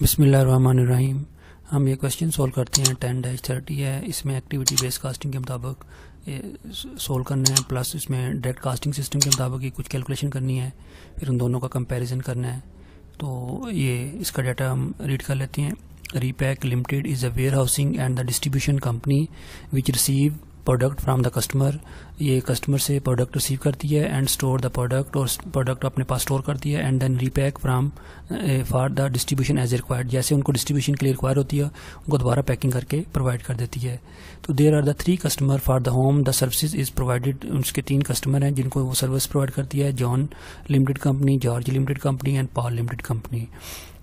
बिसमीम हम ये क्वेश्चन सोल्व करते हैं टेन डैश थर्टी है। इसमें एक्टिविटी बेस्ड कास्टिंग के मुताबिक सोल्व करना है प्लस इसमें डायरेक्ट कास्टिंग सिस्टम के मुताबिक ही कुछ कैलकुलेशन करनी है, फिर उन दोनों का कंपैरिजन करना है। तो ये, इसका डाटा हम रीड कर लेते हैं। Repack limited is a warehousing and the distribution company which receive product from the customer ये कस्टमर से प्रोडक्ट रिसीव करती है एंड स्टोर द प्रोडक्ट और प्रोडक्ट अपने पास स्टोर करती है and then repack from for the distribution as required जैसे उनको डिस्ट्रीब्यूशन के लिए रिक्वायर होती है, उनको दोबारा पैकिंग करके प्रोवाइड कर देती है। तो there are the three customer for the home the service is provided उसके तीन कस्टमर हैं जिनको वो सर्विस प्रोवाइड करती है John limited company George limited company and Paul limited company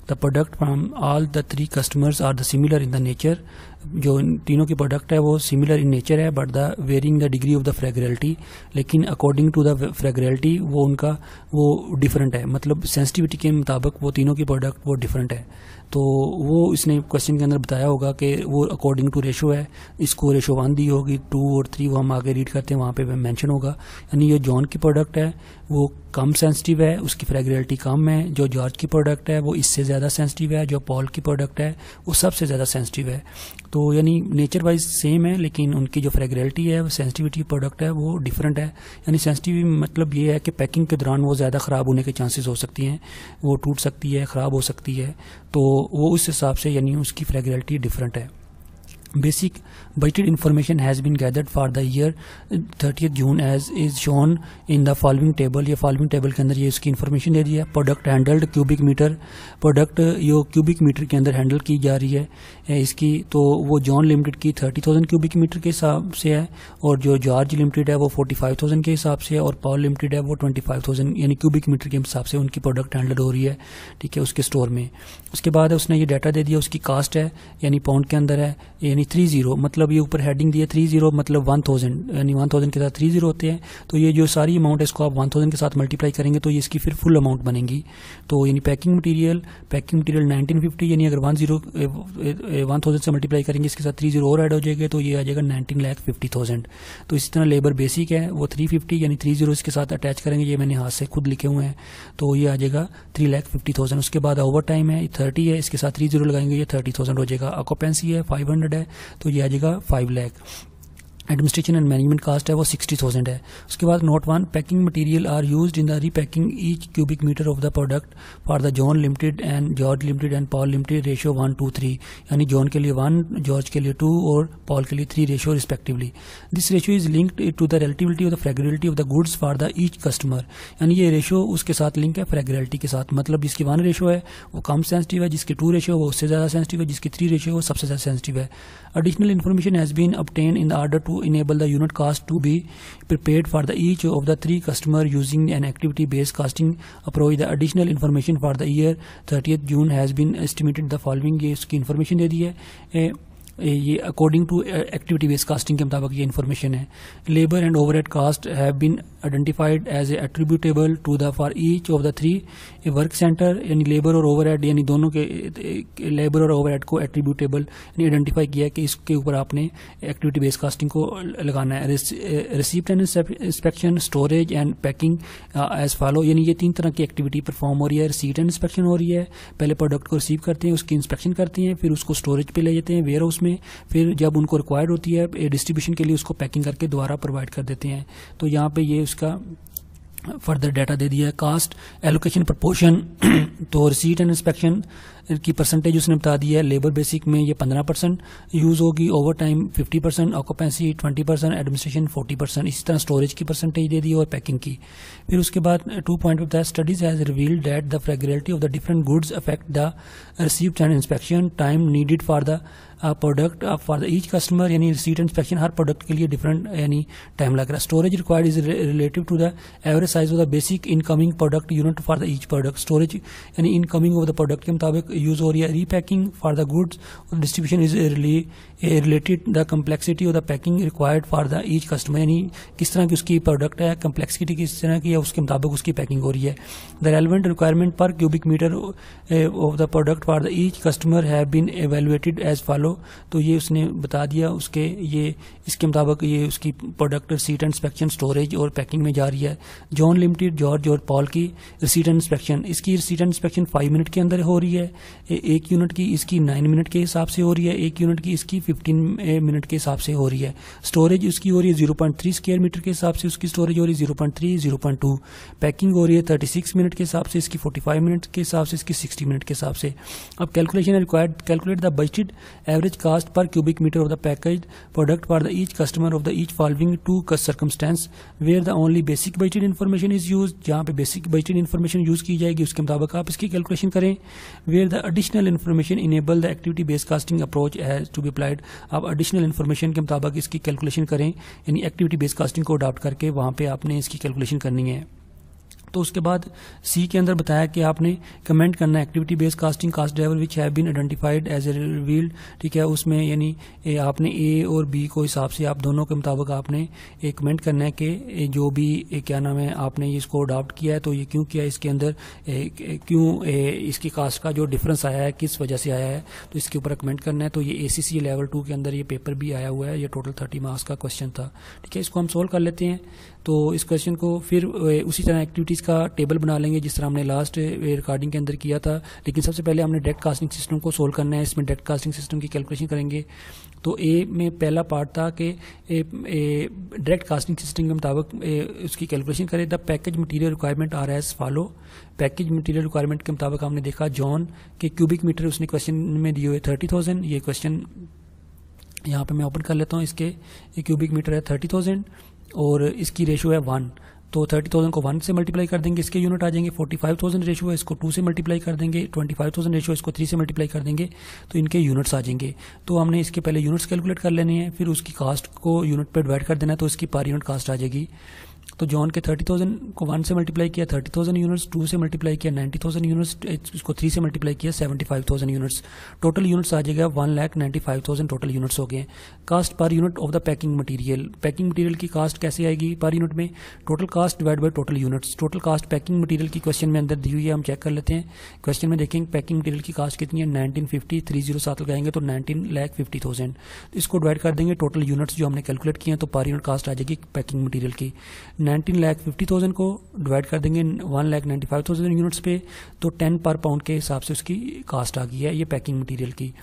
the product from all the three customers are the similar in the nature जो इन तीनों की प्रोडक्ट है, वो सिमिलर इन नेचर है but the varying the degree of the fragility लेकिन according to the फ्रेगरेलिटी वो उनका, वो डिफरेंट है। मतलब सेंसिटिविटी के मुताबिक वो तीनों की प्रोडक्ट वो डिफरेंट है। तो वो इसने क्वेश्चन के अंदर बताया होगा कि वो अकॉर्डिंग टू रेशो है, इसको रेशो वन दी होगी टू और थ्री वो हम आगे रीड करते हैं, वहाँ पे मेंशन होगा। यानी ये जॉन की प्रोडक्ट है, वो कम सेंसिटिव है, उसकी फ्रेगरेलिटी कम है, जो जॉर्ज की प्रोडक्ट है, वो इससे ज़्यादा सेंसिटिव है, जो पॉल की प्रोडक्ट है, वो सबसे ज़्यादा सेंसिटिव है। तो यानी नेचर वाइज सेम है, लेकिन उनकी जो फ्रेगरेलिटी है सेंसिटिविटी प्रोडक्ट है, वो डिफरेंट है। यानी सेंसिटिव मतलब ये है कि पैकिंग के दौरान वो ज़्यादा ख़राब होने के चांसेस हो सकती हैं, वो टूट सकती है, ख़राब हो सकती है। तो वो उस हिसाब से यानी उसकी फ्रेगरेलिटी डिफरेंट है। Basic budgeted information has been gathered for the year 30th June as is shown in the following table. ये following table के अंदर ये इसकी information दे दी है product handled cubic meter product यो क्यूबिक मीटर के अंदर हैंडल की जा रही है इसकी तो वो जॉन लिमिटेड की 30,000 क्यूबिक मीटर के हिसाब से है और जो जॉर्ज लिमिटेड है वो 45,000 के हिसाब से है और पॉल लिमिटेड है वो 25,000 यानी क्यूबिक मीटर के हिसाब से उनकी प्रोडक्ट हैंडल हो रही है ठीक है उसके स्टोर में उसके बाद उसने ये डाटा दे दिया उसकी कास्ट है यानी पाउंड के अंदर है यानी यानी थ्री ज़ीरो मतलब ये ऊपर हेडिंग दिया थ्री ज़ीरो मतलब वन थाउज़ेंड यानी वन थाउज़ेंड के साथ थ्री ज़ीरो होते हैं। तो ये जो सारी अमाउंट है, इसको आप वन थाउज़ेंड के साथ मल्टीप्लाई करेंगे तो ये इसकी फिर फुल अमाउंट बनेगी। तो यानी packing material packing material nineteen fifty यानी अगर वन ज़ीरो वन थाउज़ेंड से मल्टीप्लाई करेंगे, इसके साथ थ्री ज़ीरो और ऐड हो जाएगा तो ये आ जाएगा नाइनटीन लैख फिफ्टी थाउज़ेंड तो इसी तरह लेबर बेसिक है, वो थ्री फिफ्टी यानी थ्री ज़ीरो इसके साथ अटैच करेंगे, ये मैंने हाथ से खुद लिखे हुए हैं। तो ये आ जाएगा थ्री लैख फिफ्टी थाउज़ेंड उसके बाद ओवर टाइम है थर्टी है, इसके साथ थ्री ज़ीरो लगाएँगे, ये थर्टी थाउज़ेंड हो जाएगा। ऑकोपेंसी है फाइव हंड्रेड है तो ये आ जाएगा five lakh administration and management cost है, वो सिक्सटी थाउज़ेंड है। उसके बाद note one packing material are used in the repacking each cubic meter of the product for the John limited and George limited and Paul limited ratio one two three यानी John के लिए one George के लिए to और Paul के लिए three ratio respectively this ratio is linked to the relativity of the fragility of the goods for the each customer यानी ये रेशियो उसके साथ लिंक है फ्रेगरेलिटी के साथ। मतलब जिसकी वन रेशियो है, वो कम सेंसिटिव है, जिसकी टू रेशियो वो उससे ज़्यादा सेंसिटिव है, जिसकी थ्री रेशियो वो सबसे ज़्यादा सेंसिटिव है। Additional information has been obtained in order enable the unit cost to be prepared for the each of the three customer using an activity based costing approach the additional information for the year 30th June has been estimated the following इसकी information दे दी है ये according to activity based costing के मुताबिक ये information है। Labour and overhead cost have been identified as a attributable to the for each of the three work centre यानी लेबर और ओवरहेड यानी दोनों के लेबर और ओवरहेड को एट्रीब्यूटेबल यानी आइडेंटिफाई किया कि इसके ऊपर आपने एक्टिविटी बेस्ड कास्टिंग को लगाना है। Receipt and inspection storage and packing as follow यानी ये तीन तरह की एक्टिविटी परफॉर्म हो रही है। रिसीट एंड इंस्पेक्शन हो रही है। पहले प्रोडक्ट को रिसीव करते हैं, उसकी इंस्पेक्शन करते हैं, फिर उसको स्टोरेज पे ले जाते हैं वेयर हाउस में फिर जब उनको रिक्वायर्ड होती है डिस्ट्रीब्यूशन के लिए उसको पैकिंग करके दोबारा प्रोवाइड कर देते हैं। तो यहाँ पे ये उसका फर्दर डाटा दे दिया है। कास्ट एलोकेशन प्रपोर्शन तो रिसीट एंड इंस्पेक्शन की परसेंटेज उसने बता दी है लेबर बेसिक में ये पंद्रह परसेंट यूज़ होगी overtime fifty percent occupancy twenty percent administration forty percent इसी तरह स्टोरेज की परसेंटेज दे दी और पैकिंग की। फिर उसके बाद टू पॉइंट बताया studies has revealed that the fragility of the different goods affect the receive and inspection time needed for the product for the each customer यानी रिसीट इंस्पेक्शन हर product के लिए डिफरेंट यानी टाइम लग रहा है। Storage required is relative to the average size of the basic incoming product unit for the each product storage यानी incoming of the product के मुताबिक यूज़ हो रही है repacking for the goods distribution is related the complexity of the packing required for the each customer यानी किस तरह की उसकी प्रोडक्ट है कम्प्लेक्सिटी किस तरह की है, उसके मुताबिक उसकी पैकिंग हो रही है। The relevant requirement per cubic metre of the product for the each customer have been evaluated as follow तो ये उसने बता दिया उसके, ये इसके मुताबिक ये उसकी प्रोडक्ट रिसीट इंस्पेक्शन स्टोरेज और पैकिंग में जा रही है। जॉन लिमिटेड जॉर्ज और पॉल की रिसीट इंस्पेक्शन इसकी रिसीट इंस्पेक्शन फाइव मिनट के अंदर हो रही है। एक यूनिट की इसकी नाइन मिनट के हिसाब से हो रही है, एक यूनिट की इसकी फिफ्टीन मिनट के हिसाब से हो रही है। स्टोरेज उसकी हो रही है zero point three square metre के हिसाब से, उसकी स्टोरेज हो रही है zero point three zero point two packing हो रही है थर्टी सिक्स मिनट के हिसाब से, इसकी फोर्टी फाइव मिनट के हिसाब से, इसकी सिक्सटी मिनट के हिसाब से। अब calculation required calculate the budgeted average cost per cubic metre of the package product for the each customer of the each following two circumstances where the only basic budgeted information is use जहाँ पे basic budgeted information use की जाएगी, उसके मुताबिक आप इसकी calculation करें। Where the additional information enable the activity based costing approach has to be applied आप एडिशनल इन्फॉर्मेशन के मुताबिक इसकी कैलकुलेशन करें। यानी एक्टिविटी बेस्ड कास्टिंग को अडॉप्ट करके वहाँ पे आपने इसकी कैलकुलेशन करनी है। तो उसके बाद सी के अंदर बताया कि आपने कमेंट करना है। Activity based costing cost driver which have been identified as a revealed ठीक है, उसमें यानी आपने ए और बी को हिसाब से आप दोनों के मुताबिक आपने एक कमेंट करना है कि जो भी क्या नाम है, आपने इसको अडॉप्ट किया है तो ये क्यों किया इसके अंदर क्यों इसकी कास्ट का जो डिफरेंस आया है, किस वजह से आया है तो इसके ऊपर कमेंट करना है। तो ये ए लेवल टू के अंदर ये पेपर भी आया हुआ है, ये टोटल थर्टी मार्क्स का क्वेश्चन था। ठीक है, इसको हम सोल्व कर लेते हैं। तो इस क्वेश्चन को फिर उसी तरह एक्टिविटीज़ का टेबल बना लेंगे जिस तरह हमने लास्ट रिकॉर्डिंग के अंदर किया था। लेकिन सबसे पहले हमने डायरेक्ट कास्टिंग सिस्टम को सोल्व करना है। इसमें डायरेक्ट कास्टिंग सिस्टम की कैलकुलेशन करेंगे। तो ए में पहला पार्ट था कि डायरेक्ट कास्टिंग सिस्टम के मुताबिक उसकी कैलकुलेशन करें। The package material requirement are as follow package material requirement के मुताबिक हमने देखा जॉन के क्यूबिक मीटर उसने क्वेश्चन में दिए हुए थर्टी थाउज़ेंड ये क्वेश्चन यहाँ पे मैं ओपन कर लेता हूँ। इसके क्यूबिक मीटर है थर्टी थाउज़ेंड और इसकी रेशो है वन तो थर्टी थाउज़ेंड को वन से मल्टीप्लाई कर देंगे, इसके यूनिट आ जाएँगे फोर्टी फाइव थाउज़ेंड रेशो है, इसको टू से मल्टीप्लाई कर देंगे ट्वेंटी फाइव थाउज़ेंड रेशो इसको थ्री से मल्टीप्लाई कर देंगे तो इनके यूनिट्स आ जाएँगे। तो हमने इसके पहले यूनिट्स कैलकुलेट कर लेने हैं, फिर उसकी कास्ट को यूनिट पर डिवाइड कर देना है तो इसकी पर यूनिट कास्ट आ जाएगी। तो जॉन के थर्टी थाउज़ेंड को वन से मल्टीप्लाई किया, थर्टी थाउज़ेंड यूनिट्स टू से मल्टीप्लाई किया नाइन्टी थाउज़ेंड यूनिट्स इसको थ्री से मल्टीप्लाई किया, seventy five thousand units. Total units आ जाएगा one lakh ninety five thousand total units हो गए। Cost per unit of the packing material. Packing material की cost कैसे आएगी पर यूनिट में? Total cost divide by total units. Total cost packing material की question में अंदर दी हुई है, हम चेक कर लेते हैं। क्वेश्चन में देखेंगे पैकिंग मटीरियल की कास्ट कितनी है? नाइनटीन फिफ्टी थ्री ज़ीरो सात लगाएँगे तो नाइनटीन लाख फिफ्टी थाउज़ेंड। इसको डिवाइड कर देंगे टोटल यूनिट्स जो हमने कैलकुलेट किए हैं तो पर यूनिट कास्ट आ जाएगी पैकिंग मटीरियल की। नाइनटीन लाख फिफ्टी थाउज़ेंड को डिवाइड कर देंगे one lakh ninety five thousand units पे तो टेन पर पाउंड के हिसाब से उसकी कास्ट आ गई है, ये पैकिंग मटेरियल की।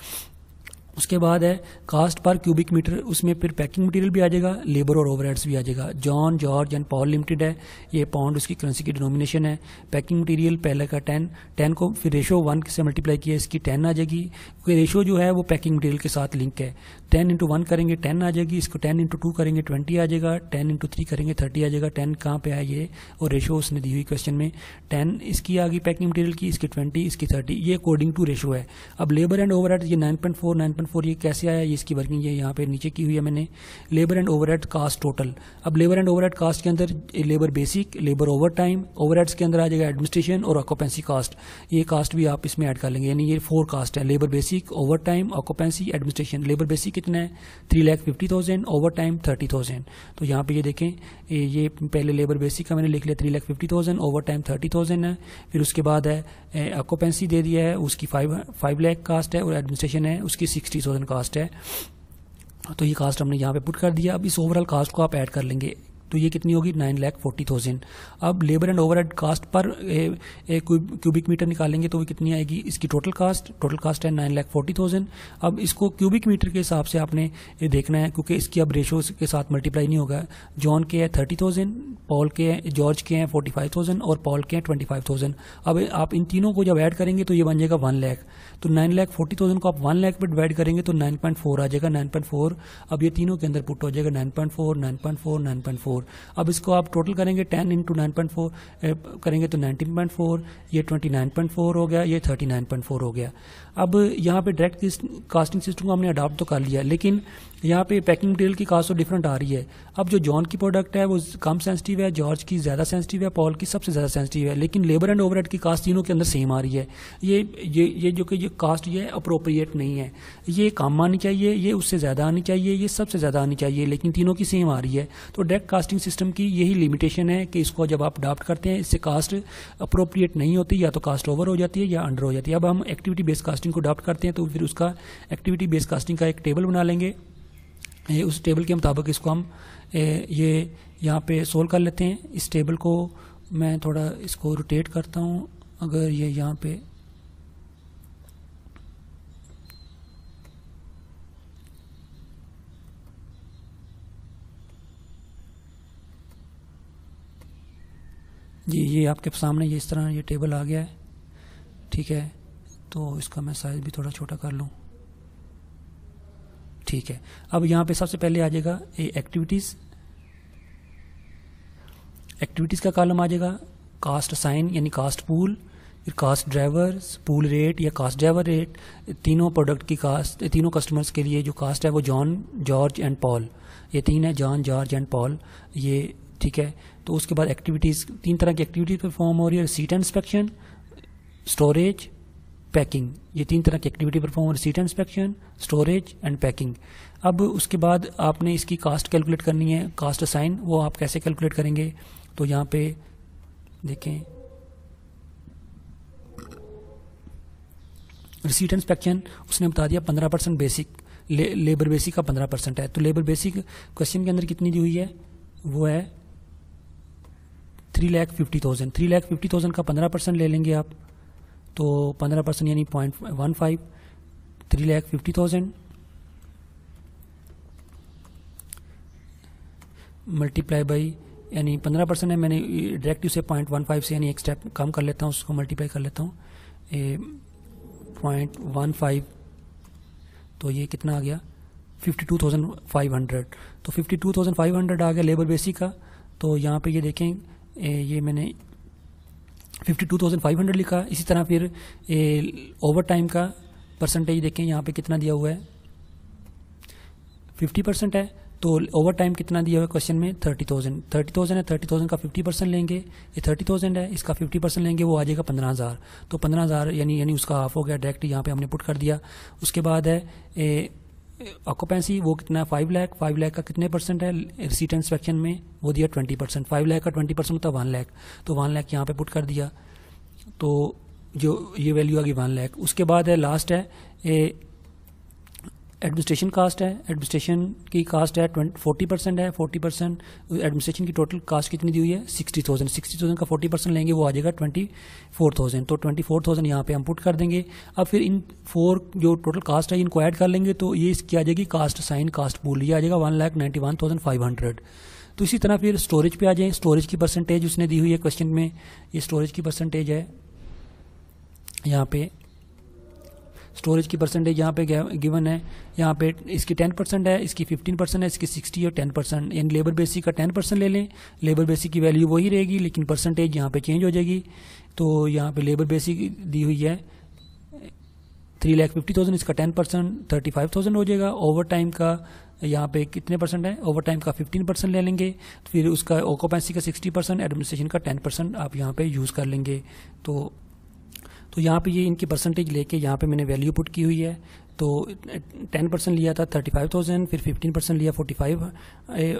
उसके बाद है कास्ट पर क्यूबिक मीटर उसमें फिर पैकिंग मटेरियल भी आ जाएगा लेबर और ओवरहेड्स भी आ जाएगा। John George and Paul limited है, ये पाउंड उसकी करेंसी की डिनोमिनेशन है। पैकिंग मटेरियल पहले का टेन टेन को फिर रेशो वन से मल्टीप्लाई किया, इसकी टेन आ जाएगी। क्योंकि रेशो जो है, वो पैकिंग मटेरियल के साथ लिंक है। टेन इंटू वन करेंगे टेन आ जाएगी, इसको टेन इंटू टू करेंगे ट्वेंटी आ जाएगा टेन इंटू थ्री करेंगे थर्टी आ जाएगा। टेन कहाँ पे है ये? और रेशो उसने दी हुई क्वेश्चन में। टेन इसकी आ गई पैकिंग मटेरियल की, इसकी ट्वेंटी इसकी थर्टी ये अकॉर्डिंग टू रेशो है। अब लेबर एंड ओवर ये nine point four nine point four ये कैसे आया, ये इसकी वर्किंग ये यहाँ पे नीचे की हुई है मैंने। Labour and over cost total अब लेबर एंड ओवर कास्ट के अंदर labour basic labour over time over के अंदर आ जाएगा एडमिनिस्ट्रेशन और ऑक्योपेंसी कास्ट ये कास्ट भी आप इसमें ऐड कर लेंगे, यानी ये फोर कास्ट है। Labour basic over time occupancy administration labour basic कितना है? Three lakh fifty thousand over time thirty thousand तो यहाँ पे ये देखें, ये पहले लेबर बेसिक का मैंने लिख लिया three lakh fifty thousand over time thirty thousand है। फिर उसके बाद है ऑक्योपेंसी दे दिया है, उसकी फाइव फाइव लैख कास्ट है और एडमिनिस्ट्रेशन है, उसकी सिक्सटी थाउज़ेंड कास्ट है। तो ये कास्ट हमने यहाँ पे पुट कर दिया। अब इस ओवरऑल कास्ट को आप ऐड कर लेंगे। तो ये कितनी होगी? Nine lakh forty thousand. अब labour and overhead cost per एक क्यूबिक मीटर निकालेंगे तो वो कितनी आएगी? इसकी टोटल कास्ट टोटल कास्ट है नाइन लैख फोर्टी थाउज़ेंड। अब इसको क्यूबिक मीटर के हिसाब से आपने ये देखना है, क्योंकि इसकी अब रेशो के साथ मल्टीप्लाई नहीं होगा। जॉन के है थर्टी थाउज़ेंड, पॉल के हैं, जॉर्ज के हैं फोर्टी फाइव थाउज़ेंड और पॉल के हैं ट्वेंटी फाइव थाउज़ेंड। अब आप इन तीनों को जब ऐड करेंगे तो ये बन जाएगा वन लैख। तो नाइन लैख फोर्टी थाउज़ेंड को आप वन लैख पर डिवाइड करेंगे तो नाइन पॉइंट फोर आ जाएगा, नाइन पॉइंट फोर। अब ये तीनों के अंदर पुट हो जाएगा nine point four, nine point four, nine point four. अब इसको आप टोटल करेंगे ten into nine point four करेंगे तो नाइनटीन पॉइंट फोर ये ट्वेंटी नाइन पॉइंट फोर हो गया, ये थर्टी नाइन पॉइंट फोर हो गया। अब यहाँ पे डायरेक्ट कास्टिंग सिस्टम को हमने अडॉप्ट तो कर लिया, लेकिन यहाँ पे पैकिंग मटेरियल की कास्ट तो डिफरेंट आ रही है। अब जो जॉन की प्रोडक्ट है, वो कम सेंसिटिव है जॉर्ज की ज़्यादा सेंसिटिव है पॉल की सबसे ज़्यादा सेंसिटिव है। लेकिन लेबर एंड ओवरहेड की कास्ट तीनों के अंदर सेम आ रही है। ये ये ये जो कि ये कास्ट ये अप्रोप्रिएट नहीं है। ये कम आनी चाहिए, ये उससे ज़्यादा आनी चाहिए, ये सबसे ज़्यादा आनी चाहिए, लेकिन तीनों की सेम आ रही है। तो डायरेक्ट कास्टिंग सिस्टम की यही लिमिटेशन है कि इसको जब आप अडॉप्ट करते हैं, इससे कास्ट अप्रोप्रिएट नहीं होती, या तो कास्ट ओवर हो जाती है या अंडर हो जाती है। अब हम एक्टिविटी बेस्ड कास्टिंग को अडॉप्ट करते हैं तो फिर उसका एक्टिविटी बेस्ड कास्टिंग का एक टेबल बना लेंगे। उस टेबल के मुताबिक इसको हम ये यहाँ पे सोल्व कर लेते हैं। इस टेबल को मैं थोड़ा इसको रोटेट करता हूँ। अगर ये यहाँ पे जी, ये आपके सामने ये इस तरह ये टेबल आ गया है। ठीक है तो इसका मैं साइज़ भी थोड़ा छोटा कर लूँ। ठीक है। अब यहाँ पे सबसे पहले आ जाएगा ए एक्टिविटीज़ एक्टिविटीज़ का कॉलम आ जाएगा कास्ट साइन यानी कास्ट पूल फिर कास्ट ड्राइवर पूल रेट या कास्ट ड्राइवर रेट तीनों प्रोडक्ट की कास्ट तीनों कस्टमर्स के लिए जो कास्ट है वो जॉन जॉर्ज एंड पॉल ये तीन है जॉन जॉर्ज एंड पॉल ये ठीक है तो उसके बाद एक्टिविटीज़ तीन तरह की एक्टिविटीज़ परफॉर्म हो रही है। सीट इंस्पेक्शन स्टोरेज पैकिंग ये तीन तरह की एक्टिविटी परफॉर्म हो receipt inspection storage and packing अब उसके बाद आपने इसकी कास्ट कैलकुलेट करनी है कास्ट असाइन वो आप कैसे कैलकुलेट करेंगे? तो यहाँ पे देखें। रिसीट इंस्पेक्शन उसने बता दिया पंद्रह परसेंट बेसिक ले, लेबर बेसिक का पंद्रह परसेंट है। तो लेबर बेसिक क्वेश्चन के अंदर कितनी दी हुई है? वो है three lakh fifty thousand three lakh fifty thousand का पंद्रह परसेंट ले लेंगे आप। तो पंद्रह परसेंट यानी point one five three lakh fifty thousand multiply by यानी पंद्रह परसेंट है, मैंने डायरेक्ट उसे पॉइंट वन फाइव से यानी एक स्टेप कम कर लेता हूँ, उसको मल्टीप्लाई कर लेता हूँ। पॉइंट वन फाइव तो ये कितना आ गया? Fifty two thousand five hundred तो fifty two thousand five hundred आ गया लेबर बेसिक का। तो यहाँ पे ये देखें ये मैंने fifty two thousand five hundred लिखा इसी तरह फिर ओवर टाइम का परसेंटेज देखें, यहाँ पे कितना दिया हुआ है? फिफ्टी परसेंट है तो ओवर टाइम कितना दिया हुआ है क्वेश्चन में? थर्टी थाउज़ेंड थर्टी थाउज़ेंड है थर्टी थाउज़ेंड का फिफ्टी परसेंट लेंगे। ये थर्टी थाउज़ेंड है, इसका फिफ्टी परसेंट लेंगे, वो आ जाएगा पंद्रह हज़ार। तो पंद्रह हज़ार यानी यानी उसका हाफ़ हो गया डायरेक्ट यहाँ पे हमने पुट कर दिया। उसके बाद है ऑक्यूपेंसी वो कितना है? फाइव लाख फाइव लाख का कितने परसेंट है? रिसीट इंस्पेक्शन में वो दिया ट्वेंटी परसेंट फाइव लाख का ट्वेंटी परसेंट होता है वन लैख तो वन लाख यहाँ पे पुट कर दिया। तो जो ये वैल्यू आ गई वन लाख उसके बाद है लास्ट है एडमिनिस्ट्रेशन कास्ट है, एडमिनिस्ट्रेशन की कास्ट है फोर्टी परसेंट है फोर्टी परसेंट एडमिनिस्ट्रेशन की टोटल कास्ट कितनी दी हुई है? सिक्सटी थाउज़ेंड सिक्सटी थाउज़ेंड का फोर्टी परसेंट लेंगे, वो आ जाएगा ट्वेंटी फोर थाउज़ेंड तो ट्वेंटी फोर थाउज़ेंड यहाँ पे हम पुट कर देंगे। अब फिर इन फोर जो टोटल कास्ट है, इनको ऐड कर लेंगे तो ये इसकी आ जाएगी कास्ट साइन कास्ट पूल ये आ जाएगा one lakh ninety one thousand five hundred तो इसी तरह फिर स्टोरेज पे आ जाए। स्टोरेज की परसेंटेज उसने दी हुई है क्वेश्चन में। ये स्टोरेज की परसेंटेज है यहाँ पे। स्टोरेज की परसेंटेज यहाँ पे गिवन है। यहाँ पे इसकी टेन परसेंट है, इसकी फिफ्टीन परसेंट है, इसकी सिक्सटी और टेन परसेंट यानी लेबर बेसिक का टेन परसेंट ले लें। लेबर बेसिक की वैल्यू वही रहेगी, लेकिन परसेंटेज यहाँ पे चेंज हो जाएगी। तो यहाँ पे लेबर बेसिक दी हुई है थ्री लैख फिफ्टी थाउज़ेंड इसका ten percent thirty five thousand हो जाएगा। ओवर टाइम का यहाँ पे कितने परसेंट है? ओवर टाइम का फिफ्टीन परसेंट ले लेंगे। फिर उसका ओकोपेंसी का सिक्सटी परसेंट एडमिनिस्ट्रेशन का टेन परसेंट आप यहाँ पे यूज़ कर लेंगे। तो तो यहाँ पे ये इनकी परसेंटेज लेके यहाँ पे मैंने वैल्यू पुट की हुई है। तो टेन परसेंट लिया था थर्टी फाइव थाउज़ेंड फिर फिफ्टीन परसेंट लिया forty five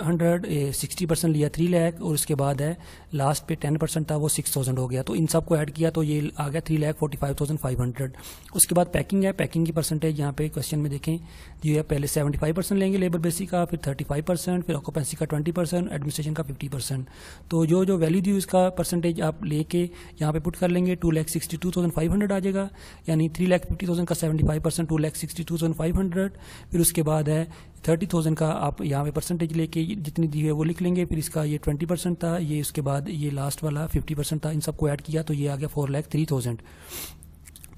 hundred sixty percent लिया थ्री लैख और उसके बाद है लास्ट पे टेन परसेंट था, वो सिक्स थाउज़ेंड हो गया। तो इन सबको ऐड किया तो ये आ गया three lakh forty five thousand five hundred उसके बाद पैकिंग है पैकिंग की परसेंटेज यहाँ पे क्वेश्चन में देखें, ये है, पहले सेवेंटी फाइव परसेंट लेंगे लेबर बेसिक का, फिर थर्टी फाइव परसेंट फिर ऑक्यूपेंसी का ट्वेंटी परसेंट एडमिनिस्ट्रेशन का फिफ्टी परसेंट तो जो जो वैल्यू दी उसका परसेंटेज आप लेके यहाँ पे पुट कर लेंगे two lakh sixty two thousand five hundred आ जाएगा, यानी थ्री लैख फिफ्टी थाउज़ेंड का seventy five percent two lakh sixty thousand five hundred, फिर उसके बाद है थर्टी थाउज़ेंड का आप यहाँ पे परसेंटेज लेके जितनी दी है वो लिख लेंगे, फिर इसका ये ट्वेंटी परसेंट था, ये उसके बाद ये लास्ट वाला फिफ्टी परसेंट था, इन सबको ऐड किया तो ये आ गया फोर लैख थ्री थाउज़ेंड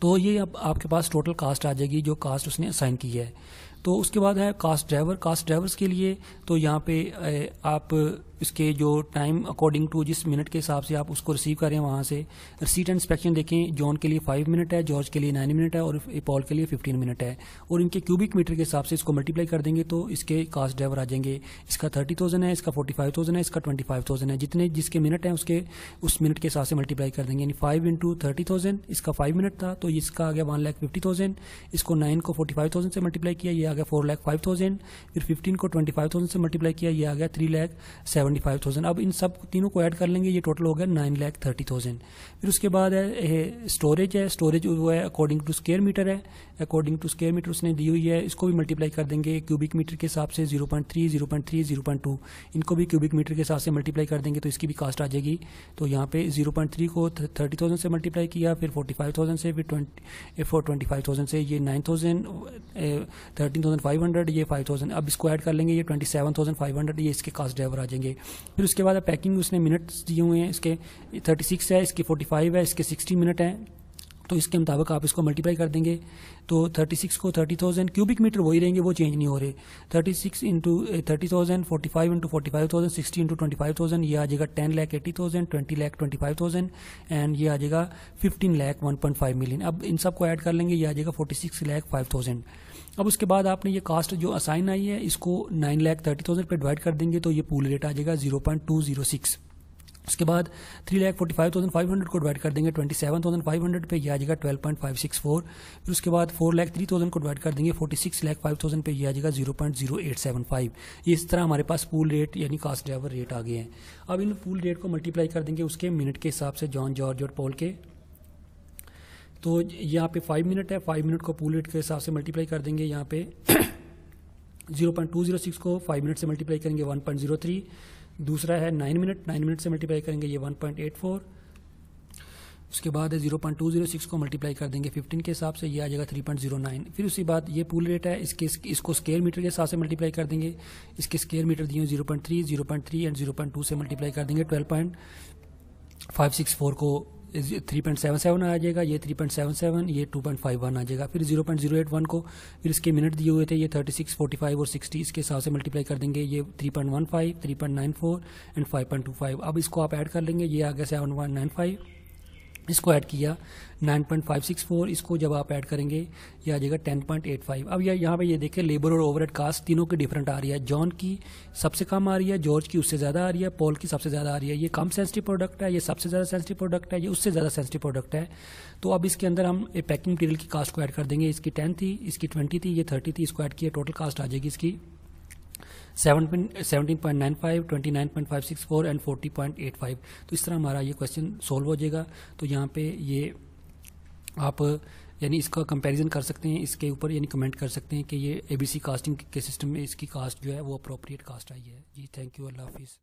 तो ये अब आपके पास टोटल कास्ट आ जाएगी जो कास्ट उसने असाइन की है। तो उसके बाद है कास्ट ड्राइवर कास्ट ड्राइवर्स के लिए तो यहाँ पे आप इसके जो टाइम अकॉर्डिंग टू जिस मिनट के हिसाब से आप उसको रिसीव करें वहाँ से रिसीट इंस्पेक्शन देखें जॉन के लिए फाइव मिनट है जॉर्ज के लिए नाइन मिनट है और पॉल के लिए फिफ्टीन मिनट है। और इनके क्यूबिक मीटर के हिसाब से इसको मल्टीप्लाई कर देंगे तो इसके कास्ट ड्राइवर आ जाएँगे। इसका थर्टी थाउज़ेंड है, इसका फोर्टी फाइव थाउज़ेंड है, इसका ट्वेंटी फाइव थाउज़ेंड है। जितने जिसके मिनट है, उसके उस मिनट के हिसाब से मल्टीप्लाई कर देंगे। यानी फाइव इंटू थर्टी थाउज़ेंड इसका फाइव मिनट था तो इसका आ गया वन लाख फिफ्टी थाउज़ेंड इसको नाइन को फोर्टी फाइव थाउज़ेंड से मल्टीप्लाई किया, ये आ गया फोर लाख फाइव थाउज़ेंड फिर फिफ्टीन को ट्वेंटी फाइव थाउज़ेंड से मल्टीप्लाई किया, ये आ गया three lakh seventy five thousand अब इन सब तीनों को ऐड कर लेंगे, ये टोटल हो गया नाइन लैख थर्टी थाउज़ेंड फिर उसके बाद है स्टोरेज है स्टोरेज वो है अकॉर्डिंग टू स्केयर मीटर है। अकॉर्डिंग टू स्केयर मीटर उसने दी हुई है, इसको भी मल्टीप्लाई कर देंगे क्यूबिक मीटर के हिसाब से zero point three zero point three zero point two इनको भी क्यूबिक मीटर के हिसाब से मल्टीप्लाई कर देंगे तो इसकी भी कास्ट आ जाएगी। तो यहाँ पे ज़ीरो पॉइंट थ्री को थर्टी थाउज़ेंड से मल्टीप्लाई किया, फिर फोर्टी फाइव थाउज़ेंड से, फिर twenty four twenty five thousand से, ये nine thousand thirteen thousand five hundred ये फाइव थाउज़ेंड अब इसको ऐड कर लेंगे, ये twenty seven thousand five hundred ये इसके कास्ट ड्राइवर आ जाएँगे। फिर उसके बाद पैकिंग उसने मिनट्स दिए हुए हैं इसके थर्टी सिक्स है इसके फोर्टी फाइव है इसके सिक्सटी मिनट हैं। तो इसके मुताबिक आप इसको मल्टीप्लाई कर देंगे। तो 36 को 30,000 क्यूबिक मीटर वही रहेंगे वो चेंज नहीं हो रहे। 36 six into thirty thousand forty five into forty five thousand sixty into twenty five thousand ये आ जाएगा ten lakh eighty thousand twenty lakh twenty five thousand and ये आ जाएगा fifteen lakh one point five million अब इन सबको add कर लेंगे ये आ जाएगा forty six lakh five thousand अब उसके बाद आपने ये कास्ट जो असाइन आई है, इसको नाइन लैख थर्टी थाउज़ेंड पर डिवाइड कर देंगे तो ये पूल रेट आ जाएगा zero point two zero six उसके बाद three lakh forty five thousand five hundred को डिवाइड कर देंगे twenty seven thousand five hundred पे यह आ जाएगा twelve point five six four फिर उसके बाद फोर लैख थ्री थाउज़ेंड को डिवाइड कर देंगे forty six lakh five thousand पे, ये आ जाएगा zero point zero eight seven five इस तरह हमारे पास पूल रेट यानी कास्ट ड्राइवर रेट आ गए हैं। अब इन पूल रेट को मल्टीप्लाई कर देंगे उसके मिनट के हिसाब से जॉन जॉर्ज और पॉल के। तो यहाँ पे फाइव मिनट है फाइव मिनट को पूल रेट के हिसाब से मल्टीप्लाई कर देंगे यहाँ पे। Zero point two zero six को फाइव मिनट से मल्टीप्लाई करेंगे वन पॉइंट ज़ीरो थ्री दूसरा है नाइन मिनट नाइन मिनट से मल्टीप्लाई करेंगे ये वन पॉइंट एट फोर उसके बाद है zero point two zero six को मल्टीप्लाई कर देंगे फिफ्टीन के हिसाब से, ये आ जाएगा थ्री पॉइंट ज़ीरो नाइन फिर उसी बाद ये पूल रेट है, इसके, इसको स्केयर मीटर के हिसाब से मल्टीप्लाई कर देंगे। इसके स्केयर मीटर दिए zero point three zero point three and zero point two से मल्टीप्लाई कर देंगे twelve point five six four को। थ्री पॉइंट सेवन सेवन आ जाएगा, ये थ्री पॉइंट सेवन सेवन ये टू पॉइंट फाइव वन आ जाएगा। फिर zero point zero eight one को फिर इसके मिनट दिए हुए थे, ये थर्टी सिक्स फोर्टी फाइव और सिक्सटी इसके हिसाब से मल्टीप्लाई कर देंगे, ये three point one five three point nine four and five point two five अब इसको आप ऐड कर लेंगे, ये आ गया सेवन वन नाइन फाइव इसको ऐड किया 9.564 इसको जब आप ऐड करेंगे, ये आ जाएगा 10.85 अब यह यहाँ पे ये देखें लेबर और ओवरहेड कास्ट तीनों की डिफरेंट आ रही है। जॉन की सबसे कम आ रही है जॉर्ज की उससे ज़्यादा आ रही है पॉल की सबसे ज़्यादा आ रही है। ये कम सेंसिटिव प्रोडक्ट है, ये सबसे ज़्यादा सेंसिटिव प्रोडक्ट है, ये उससे ज़्यादा सेंसिटिव प्रोडक्ट है। तो अब इसके अंदर हम पैकिंग मटीरियल की कास्ट को ऐड कर देंगे। इसकी टेन थी, इसकी ट्वेंटी थी, ये थर्टी थी, इसको ऐड किया टोटल कास्ट आ जाएगी इसकी seventeen point nine five, twenty nine point five six four and forty point eight five. तो इस तरह हमारा ये क्वेश्चन सोल्व हो जाएगा। तो यहाँ पे ये आप, यानी इसका कंपैरिजन कर सकते हैं। इसके ऊपर यानी कमेंट कर सकते हैं कि ये एबीसी कास्टिंग के सिस्टम में इसकी कास्ट जो है वो अप्रोप्रिएट कास्ट आई है। जी थैंक यू अल्लाह हाफिज़